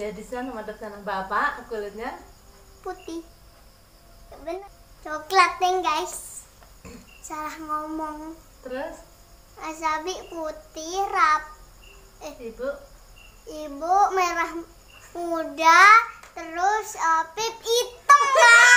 Ya di sana madep sana bapak kulitnya. Putih. Bener. Coklat nih guys. Salah ngomong. Terus? Asabi putih rap eh ibu? Ibu merah muda terus uh, pip hitam guys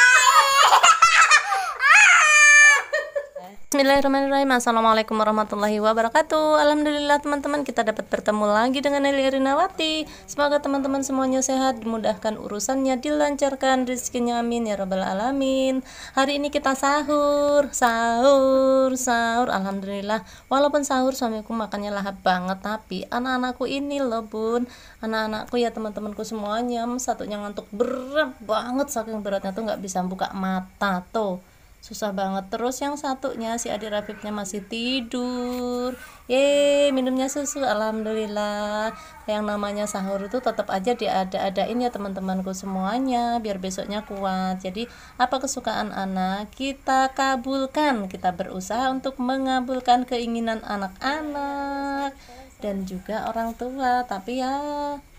Bismillahirrahmanirrahim. Assalamualaikum warahmatullahi wabarakatuh. Alhamdulillah teman-teman kita dapat bertemu lagi dengan Eli Erinawati Semoga teman-teman semuanya sehat Dimudahkan urusannya Dilancarkan rezekinya. Amin ya rabbal alamin. Hari ini kita sahur Sahur Sahur. Alhamdulillah Walaupun sahur suamiku makannya lahap banget Tapi anak-anakku ini loh bun. Anak-anakku ya teman-temanku semuanya Satunya ngantuk berat banget Saking beratnya tuh nggak bisa buka mata tuh susah banget. Terus yang satunya si adik Rafifnya masih tidur. Ye minumnya susu alhamdulillah. Yang namanya sahur itu tetap aja diada-adain ya teman-temanku semuanya biar besoknya kuat. Jadi apa kesukaan anak? Kita kabulkan. Kita berusaha untuk mengabulkan keinginan anak-anak dan juga orang tua. Tapi ya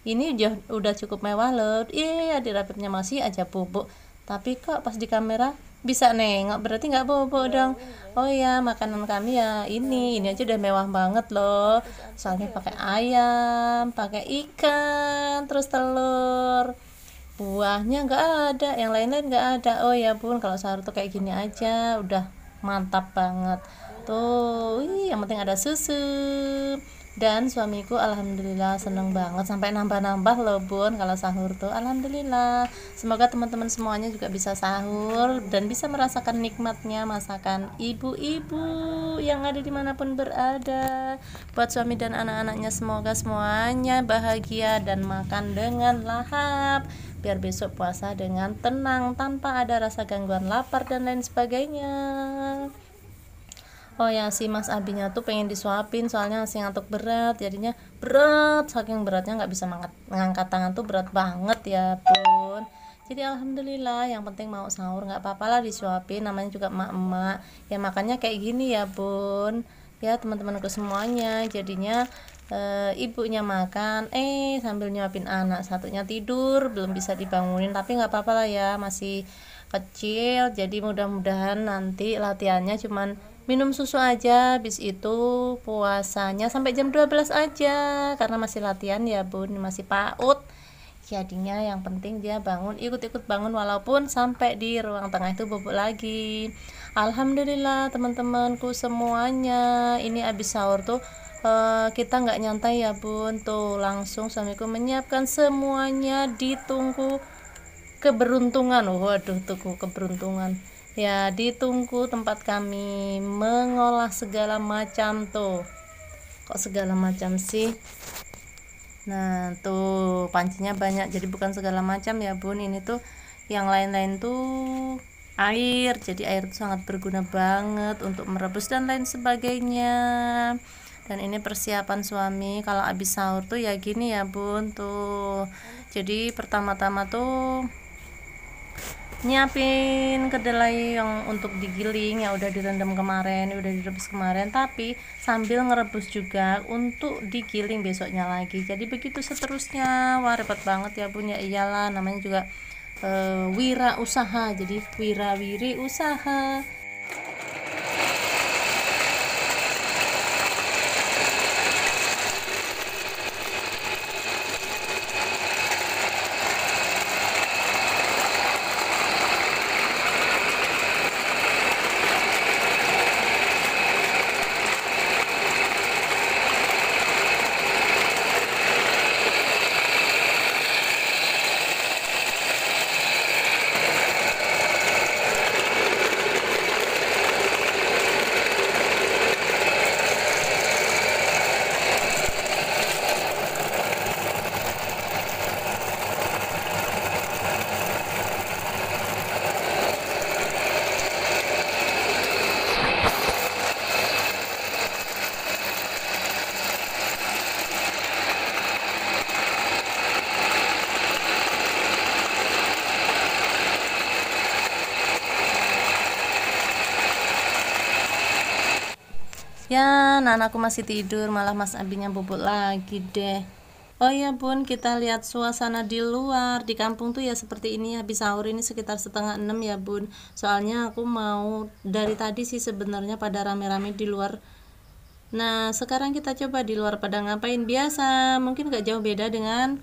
ini udah, cukup mewah loh. Iya adik Rafifnya masih aja bubuk. Tapi kok pas di kamera bisa nengok berarti nggak bobo dong. Oh ya makanan kami ya ini ini aja udah mewah banget loh. Soalnya pakai ayam pakai ikan terus telur. Buahnya nggak ada yang lain-lain nggak ada. Oh ya bun kalau sahur tuh kayak gini aja udah mantap banget. Tuh Wih, yang penting ada susu dan suamiku alhamdulillah seneng banget sampai nambah-nambah loh bun kalau sahur tuh. Alhamdulillah. Semoga teman-teman semuanya juga bisa sahur dan bisa merasakan nikmatnya masakan ibu-ibu yang ada di mana pun berada. Buat suami dan anak-anaknya semoga semuanya bahagia dan makan dengan lahap. Biar besok puasa dengan tenang tanpa ada rasa gangguan lapar dan lain sebagainya oh ya si mas abinya tuh pengen disuapin soalnya masih ngantuk berat jadinya berat saking beratnya nggak bisa mangkat, ngangkat tangan tuh berat banget ya pun jadi alhamdulillah yang penting mau sahur nggak apa-apa lah disuapin namanya juga emak-emak. Ya makannya kayak gini ya bun. Ya teman-temanku semuanya jadinya e, ibunya makan eh sambil nyuapin anak satunya tidur belum bisa dibangunin tapi nggak apa-apa lah ya masih kecil jadi mudah-mudahan nanti latihannya cuman minum susu aja habis itu puasanya sampai jam 12 aja. Karena masih latihan ya bun masih paut jadinya yang penting dia bangun ikut-ikut bangun walaupun sampai di ruang tengah itu bubuk lagi. Alhamdulillah teman-temanku semuanya ini abis sahur tuh uh, kita nggak nyantai ya bun. Tuh langsung suamiku menyiapkan semuanya ditunggu keberuntungan. Waduh tuh keberuntungan ya ditunggu tempat kami mengolah segala macam tuh. Kok segala macam sih? Nah tuh pancinya banyak jadi bukan segala macam ya bun. Ini tuh yang lain-lain tuh air jadi air itu sangat berguna banget untuk merebus dan lain sebagainya. Dan ini persiapan suami kalau habis sahur tuh ya gini ya bun tuh. Jadi pertama-tama tuh nyiapin kedelai yang untuk digiling ya udah direndam kemarin udah direbus kemarin. Tapi sambil ngerebus juga untuk digiling besoknya lagi. Jadi begitu seterusnya. Wah repot banget ya punya iyalah namanya juga e, wira usaha jadi wira wiri usaha ya anak-anakku masih tidur malah mas abinya bubuk lagi deh Oh iya bun, kita lihat suasana di luar di kampung tuh ya seperti ini habis sahur ini sekitar setengah enam ya bun. Soalnya aku mau dari tadi sih sebenarnya pada rame-rame di luar. Nah sekarang kita coba di luar pada ngapain biasa, mungkin gak jauh beda dengan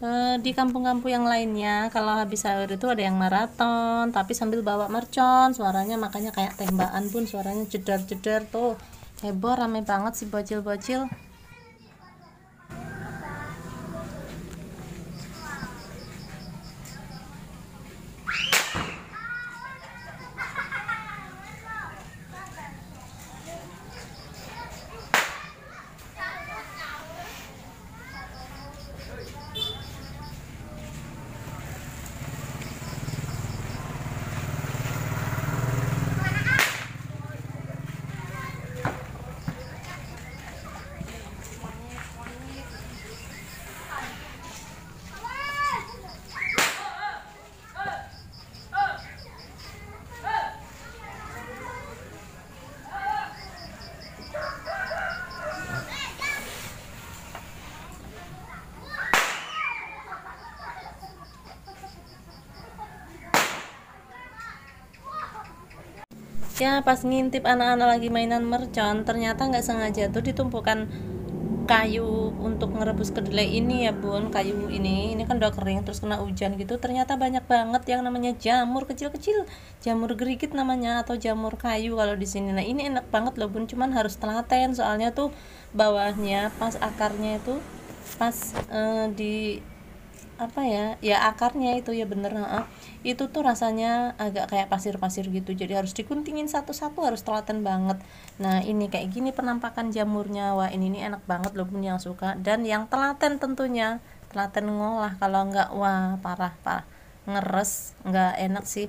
eh, di kampung-kampung yang lainnya. Kalau habis sahur itu ada yang maraton, tapi sambil bawa mercon, suaranya makanya kayak tembakan bun, suaranya jedar-jedar tuh heboh rame banget sih bocil-bocil. Ya pas ngintip anak-anak lagi mainan mercon ternyata nggak sengaja tuh ditumpukan kayu untuk ngerebus kedelai ini ya bun. Kayu ini ini kan udah kering terus kena hujan gitu. Ternyata banyak banget yang namanya jamur kecil-kecil. Jamur gerigit namanya atau jamur kayu kalau di sini. Nah ini enak banget loh bun. Cuman harus telaten. Soalnya tuh bawahnya pas akarnya itu pas eh, di apa ya ya akarnya itu ya bener ha. itu tuh rasanya agak kayak pasir-pasir gitu jadi harus dikuntingin satu-satu harus telaten banget. Nah ini kayak gini penampakan jamurnya. Wah ini nih enak banget loh bun yang suka. Dan yang telaten tentunya telaten ngolah kalau enggak wah parah parah. Ngeres nggak enak sih.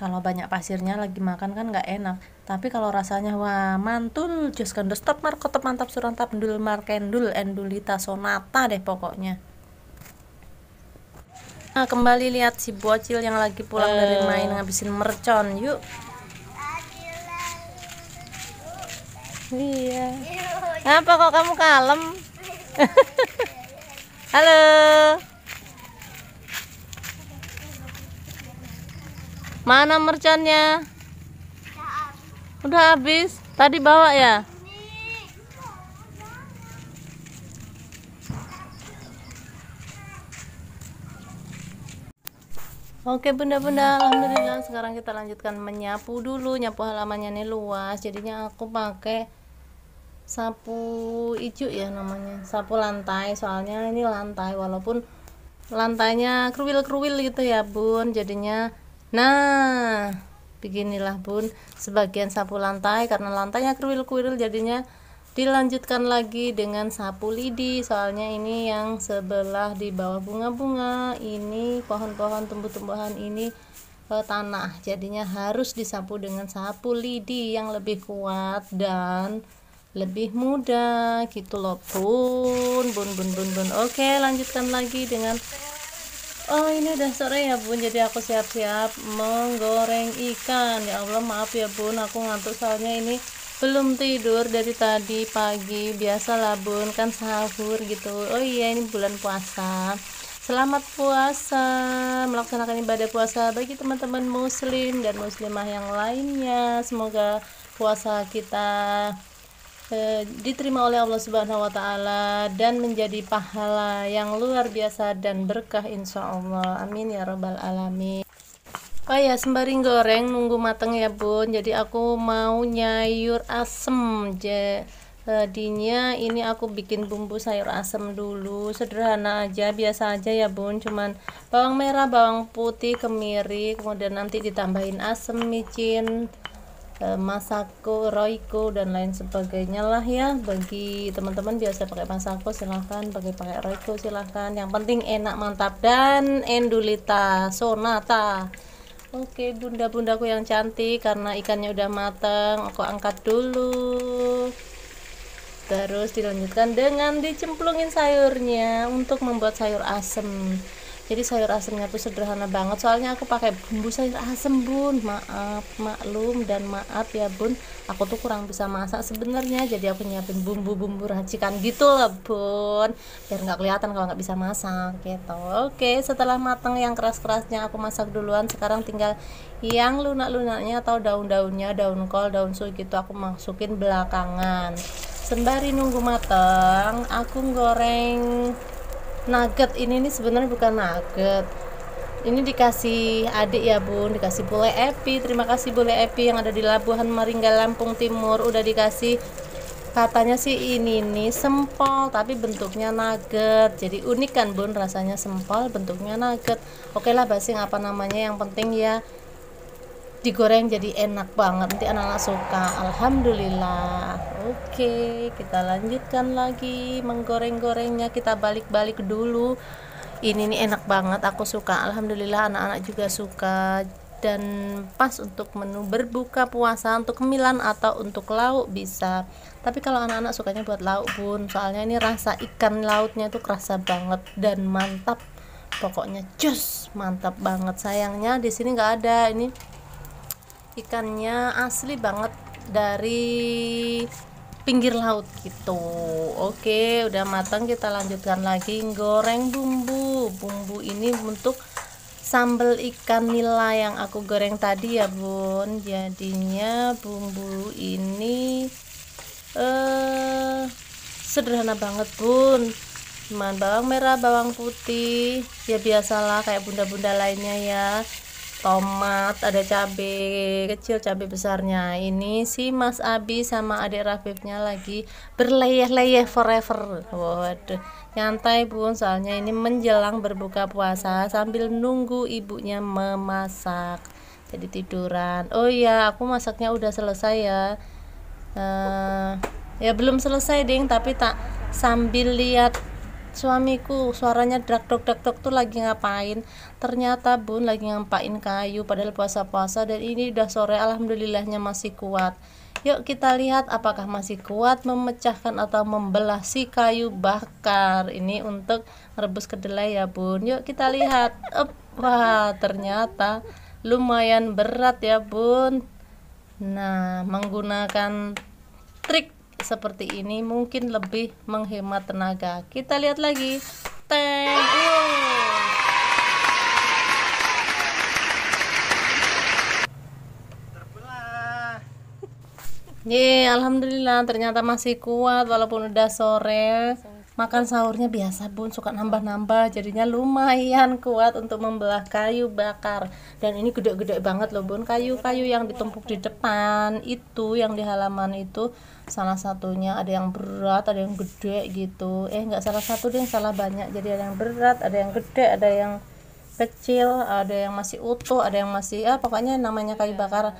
Kalau banyak pasirnya lagi makan kan nggak enak. Tapi kalau rasanya wah mantul just kan stop markotop mantap surantap endul markendul endulita sonata deh pokoknya Nah, kembali lihat si bocil yang lagi pulang dari main ngabisin mercon. Yuk. Iya. Apa kok kamu kalem? Halo. Mana merconnya? Udah habis. Tadi bawa ya? Oke bunda-bunda Alhamdulillah sekarang kita lanjutkan menyapu dulu. Nyapu halamannya nih luas. Jadinya aku pakai sapu hijau ya namanya. Sapu lantai. Soalnya ini lantai walaupun lantainya keruil-keruil gitu ya bun. Jadinya nah beginilah bun sebagian sapu lantai. Karena lantainya keruil-keruil jadinya dilanjutkan lagi dengan sapu lidi. Soalnya ini yang sebelah di bawah bunga-bunga. Ini pohon-pohon tumbuh-tumbuhan ini ke tanah. Jadinya harus disapu dengan sapu lidi yang lebih kuat dan lebih mudah gitu loh bun. Bun bun bun bun. Oke lanjutkan lagi dengan Oh ini udah sore ya bun. Jadi aku siap-siap menggoreng ikan. Ya Allah maaf ya bun. Aku ngantuk soalnya ini belum tidur dari tadi pagi. Biasa lah bun. Kan sahur gitu. Oh iya ini bulan puasa. Selamat puasa. Melaksanakan ibadah puasa bagi teman-teman muslim dan muslimah yang lainnya. Semoga puasa kita eh, diterima oleh Allah Subhanahu wa taala dan menjadi pahala yang luar biasa dan berkah insya Allah. Amin ya rabbal alamin Oh ya sembari goreng nunggu mateng ya bun. Jadi aku mau nyayur asem. Jadinya ini aku bikin bumbu sayur asem dulu. Sederhana aja biasa aja ya bun. Cuman bawang merah bawang putih kemiri kemudian nanti ditambahin asem micin e, masako roiko dan lain sebagainya lah ya. Bagi teman-teman biasa pakai masako silahkan. Pakai pakai roiko silahkan. Yang penting enak mantap dan endulita sonata Oke bunda-bundaku yang cantik karena ikannya udah matang aku angkat dulu. Terus dilanjutkan dengan dicemplungin sayurnya untuk membuat sayur asem jadi sayur asemnya tuh sederhana banget. Soalnya aku pakai bumbu sayur asem bun. Maaf maklum dan maaf ya bun. Aku tuh kurang bisa masak sebenarnya jadi aku nyiapin bumbu-bumbu racikan gitu loh bun. Biar nggak kelihatan kalau nggak bisa masak gitu. Oke setelah matang yang keras-kerasnya aku masak duluan. Sekarang tinggal yang lunak-lunaknya atau daun-daunnya daun kol daun su gitu aku masukin belakangan. Sembari nunggu matang aku goreng nugget ini nih sebenarnya bukan nugget. Ini dikasih adik ya bun. Dikasih bule epi. Terima kasih bule epi yang ada di Labuhan Maringga Lampung Timur. Udah dikasih katanya sih ini nih sempol tapi bentuknya nugget. Jadi unik kan bun? Rasanya sempol bentuknya nugget. Oke lah basing apa namanya? Yang penting ya digoreng jadi enak banget. Nanti anak-anak suka. Alhamdulillah. Oke kita lanjutkan lagi menggoreng-gorengnya. Kita balik-balik dulu. Ini nih enak banget aku suka. Alhamdulillah anak-anak juga suka. Dan pas untuk menu berbuka puasa untuk kemilan atau untuk lauk bisa. Tapi kalau anak-anak sukanya buat lauk pun soalnya ini rasa ikan lautnya itu kerasa banget dan mantap. Pokoknya cus mantap banget. Sayangnya di sini nggak ada. Ini ikannya asli banget dari pinggir laut gitu. Oke udah matang kita lanjutkan lagi. Goreng bumbu. Bumbu ini untuk sambal ikan nila yang aku goreng tadi ya bun. Jadinya bumbu ini eh sederhana banget bun. Cuman bawang merah bawang putih. Ya biasalah kayak bunda-bunda lainnya ya tomat ada cabai kecil cabai besarnya. Ini si Mas Abi sama adik Rafifnya lagi berleyeh-leyeh forever. Waduh nyantai bun. Soalnya ini menjelang berbuka puasa sambil nunggu ibunya memasak. Jadi tiduran. Oh iya aku masaknya udah selesai ya. Uh, ya belum selesai ding tapi tak sambil lihat suamiku suaranya drak dok drak dok tuh lagi ngapain? Ternyata bun lagi ngampain kayu padahal puasa-puasa dan ini udah sore alhamdulillahnya masih kuat. Yuk kita lihat apakah masih kuat memecahkan atau membelah si kayu bakar ini untuk rebus kedelai ya bun. Yuk kita lihat. Up, wah ternyata lumayan berat ya bun. Nah menggunakan trik seperti ini mungkin lebih menghemat tenaga. Kita lihat lagi. Teng Ye, alhamdulillah ternyata masih kuat walaupun udah sore. Makan sahurnya biasa bun, suka nambah-nambah, jadinya lumayan kuat untuk membelah kayu bakar. Dan ini gede-gede banget loh bun, kayu-kayu yang ditumpuk di depan itu, yang di halaman itu salah satunya ada yang berat ada yang gede gitu. Eh nggak salah satu deh salah banyak. Jadi ada yang berat ada yang gede ada yang kecil ada yang masih utuh ada yang masih ah pokoknya namanya kayu bakar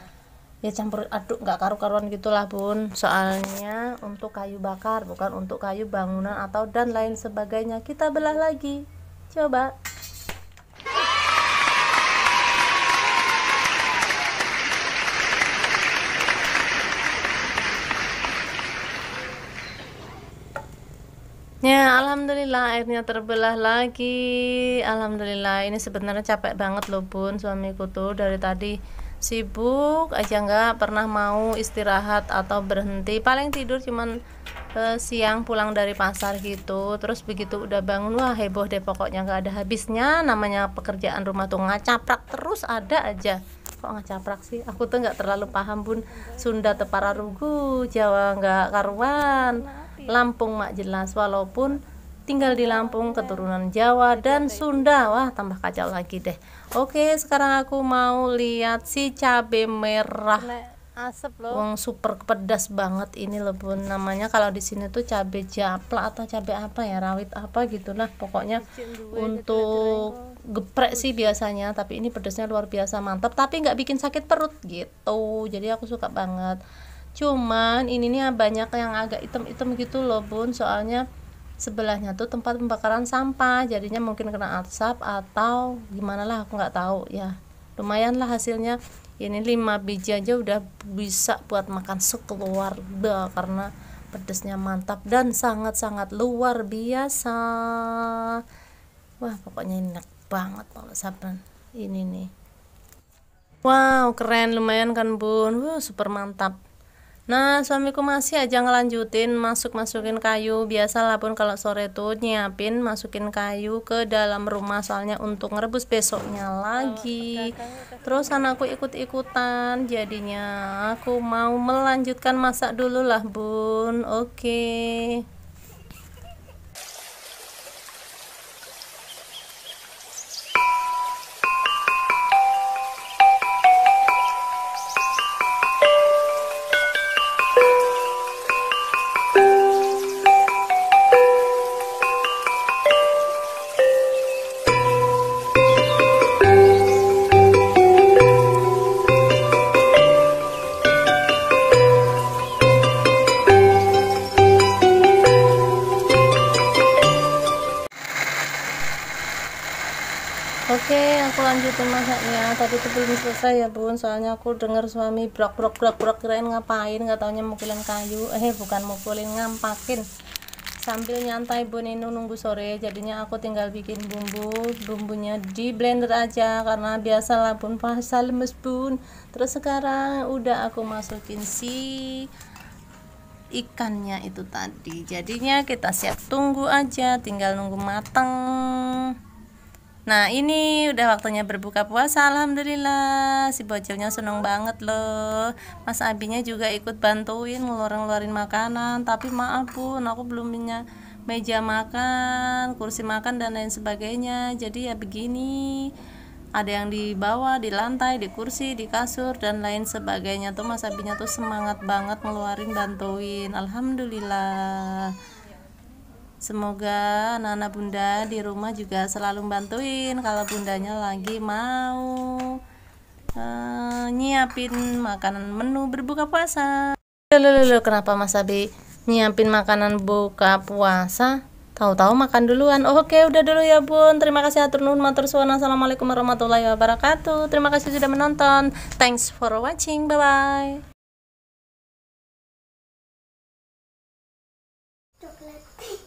ya campur aduk nggak karu-karuan gitulah bun. Soalnya untuk kayu bakar bukan untuk kayu bangunan atau dan lain sebagainya. Kita belah lagi. Coba. Ya, alhamdulillah airnya terbelah lagi. Alhamdulillah ini sebenarnya capek banget loh bun suamiku tuh dari tadi sibuk aja nggak pernah mau istirahat atau berhenti. Paling tidur cuman uh, siang pulang dari pasar gitu. Terus begitu udah bangun wah heboh deh pokoknya nggak ada habisnya. Namanya pekerjaan rumah tuh ngacaprak terus ada aja kok ngacaprak sih aku tuh nggak terlalu paham bun Sunda tepara rugu Jawa nggak karuan Lampung mak jelas walaupun tinggal di Lampung keturunan Jawa dan Sunda. Wah tambah kacau lagi deh. Oke sekarang aku mau lihat si cabe merah. Asap loh. Wong super pedas banget ini loh bun namanya kalau di sini tuh cabe japla atau cabe apa ya rawit apa gitulah pokoknya untuk geprek sih biasanya tapi ini pedasnya luar biasa mantap. Tapi nggak bikin sakit perut gitu. Jadi aku suka banget. Cuman ini nih banyak yang agak hitam-hitam gitu loh bun soalnya sebelahnya tuh tempat pembakaran sampah. Jadinya mungkin kena asap atau gimana lah aku nggak tahu ya. Lumayan lah hasilnya. Ini 5 biji aja udah bisa buat makan sekeluarga karena pedesnya mantap dan sangat-sangat luar biasa. Wah pokoknya enak banget kalau saban ini nih. Wow keren lumayan kan bun? Wuh, super mantap Nah, suamiku masih aja ngelanjutin masuk-masukin kayu. Biasalah pun kalau sore tuh nyiapin masukin kayu ke dalam rumah soalnya untuk ngerebus besoknya lagi. Terus anakku ikut-ikutan, jadinya aku mau melanjutkan masak dulu lah, Bun. Oke. Oke, Tadi itu belum selesai ya bun, soalnya aku dengar suami brok brok brok brok kirain ngapain, nggak taunya mukulin kayu. Eh bukan mukulin, ngampakin. Sambil nyantai bun ini nunggu sore, jadinya aku tinggal bikin bumbu. Bumbunya di blender aja karena biasalah bun puasa lemes bun. Terus sekarang udah aku masukin si ikannya itu tadi. Jadinya kita siap tunggu aja, tinggal nunggu matang. Nah ini udah waktunya berbuka puasa Alhamdulillah. Si bocilnya seneng banget loh. Mas Abinya juga ikut bantuin ngeluarin-ngeluarin makanan. Tapi maaf pun aku belum punya meja makan Kursi makan dan lain sebagainya. Jadi ya begini ada yang di bawah, di lantai, di kursi, di kasur dan lain sebagainya. Tuh Mas Abinya tuh semangat banget ngeluarin bantuin. Alhamdulillah Semoga anak-anak bunda di rumah juga selalu bantuin kalau bundanya lagi mau uh, nyiapin makanan menu berbuka puasa. Loh, kenapa Mas Abi nyiapin makanan buka puasa? Tahu-tahu makan duluan. Oke, udah dulu ya Bun. Terima kasih atur nuhun matur suwun. Assalamualaikum warahmatullahi wabarakatuh. Terima kasih sudah menonton. Thanks for watching. Bye bye.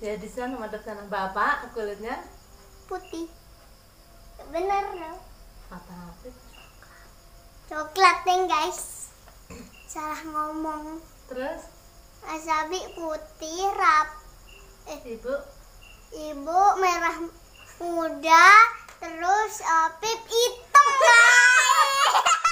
Jadi sana madep sana bapak kulitnya putih. Bener dong. apa apa? Coklat nih guys. Salah ngomong. Terus Asabi putih rap. Eh, ibu ibu merah muda terus uh, pip hitam guys.